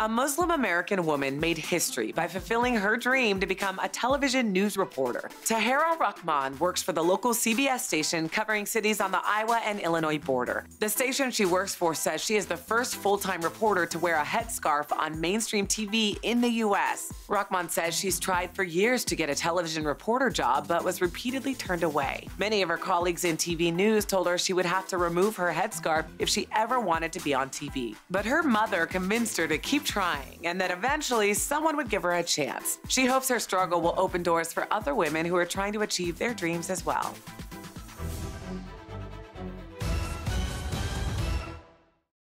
A Muslim American woman made history by fulfilling her dream to become a television news reporter. Tahera Rahman works for the local CBS station covering cities on the Iowa and Illinois border. The station she works for says she is the first full time reporter to wear a headscarf on mainstream TV in the U.S. Rahman says she's tried for years to get a television reporter job, but was repeatedly turned away. Many of her colleagues in TV news told her she would have to remove her headscarf if she ever wanted to be on TV. But her mother convinced her to keep trying and that eventually someone would give her a chance. She hopes her struggle will open doors for other women who are trying to achieve their dreams as well.